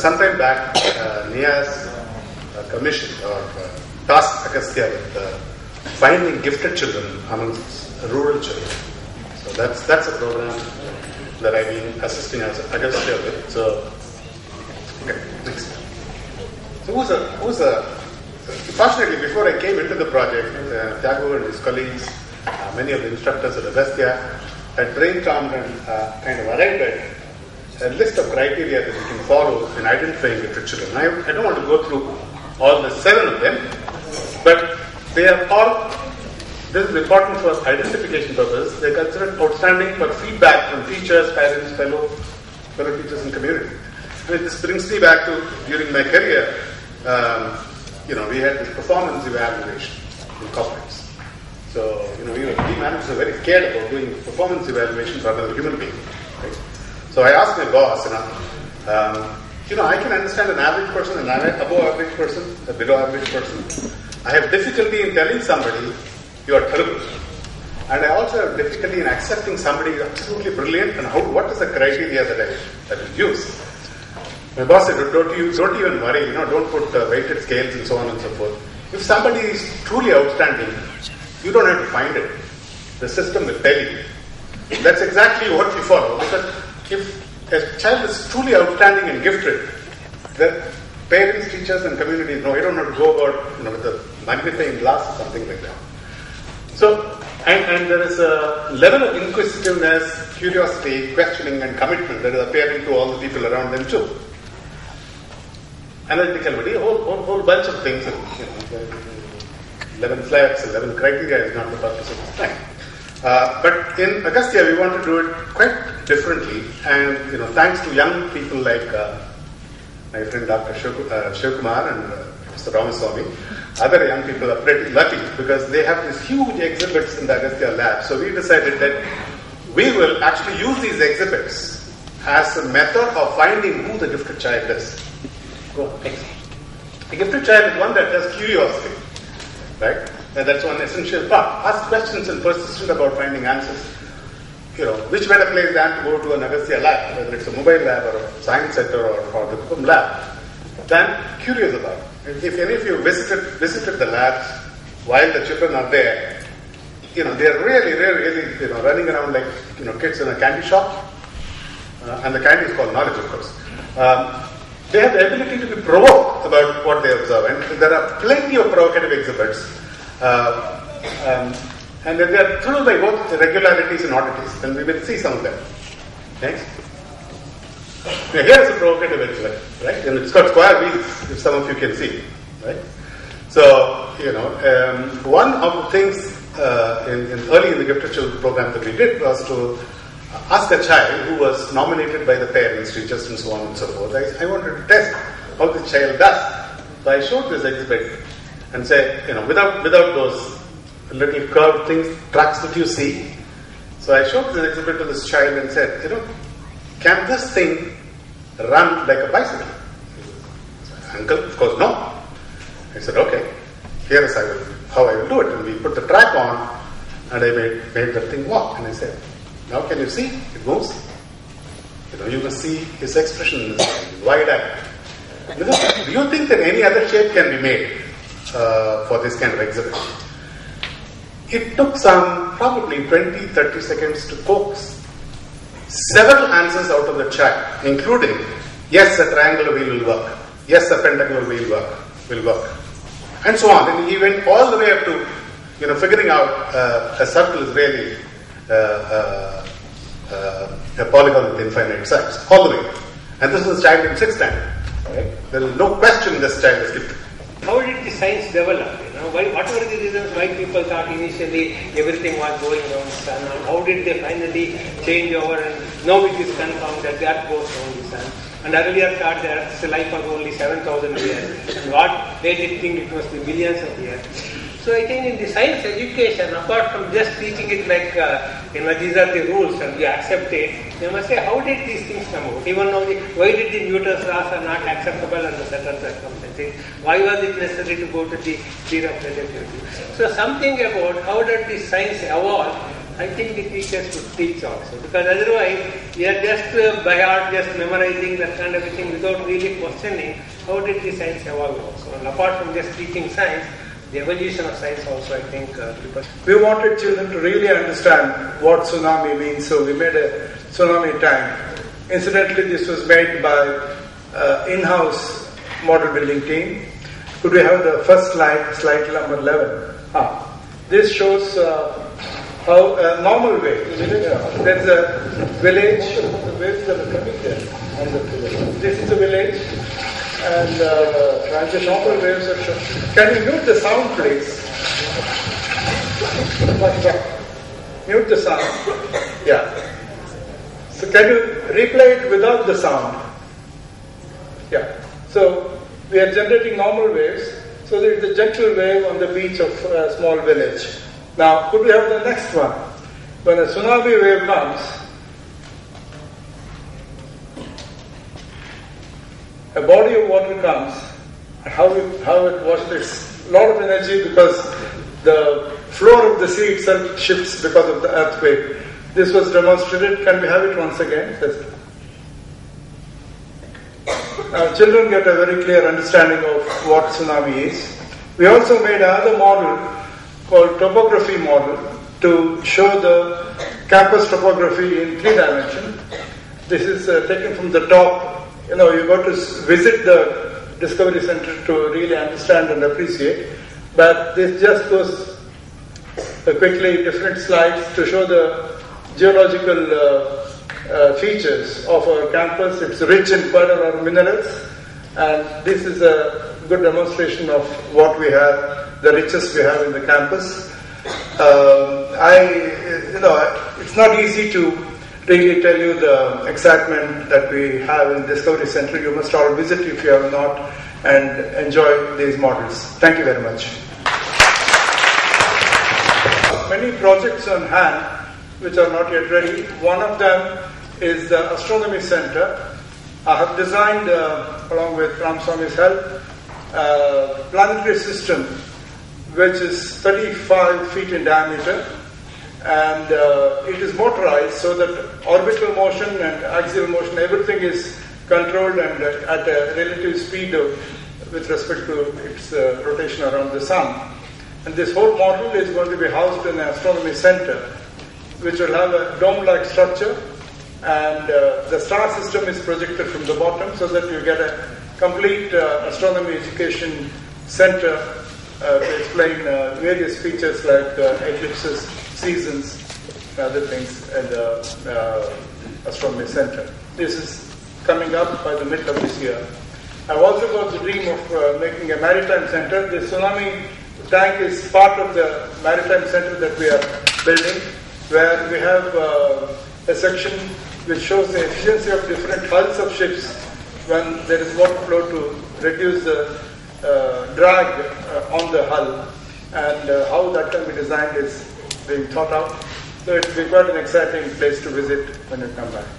Sometime back, uh, NIAS uh, commissioned or uh, tasked Agastya with uh, finding gifted children amongst rural children. So that's that's a program that I've been assisting as Agastya with. So, okay, next. So who's a who's a Fortunately, before I came into the project, uh, and his colleagues, uh, many of the instructors at Agastya, had brainstormed and uh, kind of arrived at a list of criteria that we can follow in identifying gifted children. I, I don't want to go through all the seven of them, but they are all, this is important for identification purposes. They are considered outstanding for feedback from teachers, parents, fellow, fellow teachers and community. I mean, this brings me back to during my career, um, you know, we had this performance evaluation in corporates. So, you know, we, managers are very scared about doing performance evaluation for another human being. So I asked my boss, you know, um, you know, I can understand an average person, an above average person, a below average person. I have difficulty in telling somebody you are terrible. And I also have difficulty in accepting somebody is absolutely brilliant and how, what is the criteria that I, that I use. My boss said, don't, you, don't even worry, you know, don't put uh, weighted scales and so on and so forth. If somebody is truly outstanding, you don't have to find it. The system will tell you. That's exactly what we follow. Because if a child is truly outstanding and gifted, the parents, teachers, and communities know. You don't have to go about you know with a magnifying glass or something like that. So, and, and there is a level of inquisitiveness, curiosity, questioning, and commitment that is appearing to all the people around them too. Analytical ability, a whole, whole, whole bunch of things. You know, 11 flags, 11 criteria is not the purpose of this time. Uh, but in Agastya, we want to do it quite differently, and you know, thanks to young people like uh, my friend Dr. Shivkumar and uh, Mr. Ramaswamy, other young people are pretty lucky because they have these huge exhibits in the Agastya lab. So we decided that we will actually use these exhibits as a method of finding who the gifted child is. Go next. The gifted child is one that has curiosity, right? And that's one essential part. Ask questions and persistent about finding answers. You know, which better place than to go to an Agastya lab, whether it's a mobile lab or a science center or, or the Kuppam lab, than curious about it. If any of you visited, visited the labs while the children are there, you know, they're really, really, really, you know, running around like, you know, kids in a candy shop. Uh, and the candy is called knowledge, of course. Um, they have the ability to be provoked about what they observe. And there are plenty of provocative exhibits um, and they are thrilled by both regularities and oddities, and we will see some of them. Next. Now here is a provocative exhibit, right? And it's got square wheels, if some of you can see, right? So, you know, um, one of the things uh, in, in early in the gifted children program that we did was to ask a child who was nominated by the parents, teachers, and so on and so forth. I, I wanted to test how the child does. So I showed this exhibit and say, you know, without without those little curved things, tracks that you see. So I showed this exhibit to this child and said, you know, can this thing run like a bicycle? Uncle, of course, no. I said, okay, here is how I will do it. And we put the track on, and I made, made the thing walk. And I said, now can you see? It moves. You know, you must see his expression wide-eyed. Do you think that any other shape can be made uh, for this kind of exhibit? It took some probably 20, 30 seconds to coax several answers out of the child, including yes, a triangular wheel will work, yes, a pentagonal wheel work will work, and so on. And he went all the way up to you know figuring out uh, a circle is really uh, uh, uh a polygon with infinite sides, all the way. And this is a child in sixth standard. Right? There is no question this child is gifted. How did the science develop? You know, why, what were the reasons why people thought initially everything was going the sun? And how did they finally change over and now it is confirmed that that goes around the sun? And earlier thought that Earth's life was only 7,000 years. And what they did think it was the millions of years. So I think in the science education, apart from just teaching it like, uh, you these are the rules and we accept it, they must say, how did these things come out? Even though the, why did the Newton's laws are not acceptable under certain circumstances? Why was it necessary to go to the theory of relativity? So something about how did the science evolve I think the teachers should teach also because otherwise we are just uh, by heart just memorizing that kind of thing without really questioning how did the science evolve also. And apart from just teaching science, the evolution of science also I think uh, We wanted children to really understand what tsunami means, so we made a tsunami tank. Incidentally, this was made by uh, in-house model building team. Could we have the first slide, slide number 11? Ah, this shows uh, how a normal way. There's a village, the waves that are coming there. on the village. This is a village, and uh, normal waves are shown. Can you mute the sound, please? Mute the sound. Yeah. So can you replay it without the sound? Yeah. So we are generating normal waves. So there is a gentle wave on the beach of a small village. Now, could we have the next one? When a tsunami wave comes, a body of water comes, how it, how it washes, it's a lot of energy because the floor of the sea itself shifts because of the earthquake. This was demonstrated. Can we have it once again? Yes. Now, children get a very clear understanding of what tsunami is. We also made another model called topography model to show the campus topography in three dimension. This is uh, taken from the top. You know, you got to visit the Discovery Center to really understand and appreciate. But this just uh, quickly different slides to show the geological uh, uh, features of our campus. It's rich in fertile minerals, and this is a good demonstration of what we have, the riches we have in the campus. Um, I, you know, it's not easy to really tell you the excitement that we have in Discovery Center. You must all visit if you have not and enjoy these models. Thank you very much. Many projects on hand which are not yet ready. One of them is the Astronomy Center. I have designed, uh, along with Ramswamy's help, a planetary system which is 35 feet in diameter and uh, it is motorized so that orbital motion and axial motion, everything is controlled and at a relative speed of, with respect to its uh, rotation around the sun. And this whole model is going to be housed in an astronomy center, which will have a dome-like structure, and uh, the star system is projected from the bottom so that you get a complete uh, astronomy education center uh, to explain uh, various features like eclipses, seasons, and other things at the uh, astronomy center. This is coming up by the middle of this year. I've also got the dream of uh, making a maritime center. The tsunami tank is part of the maritime center that we are building, where we have uh, a section which shows the efficiency of different hulls of ships when there is water flow to reduce the uh, drag uh, on the hull, and uh, how that can be designed is being thought out. So it will be quite an exciting place to visit when you come back.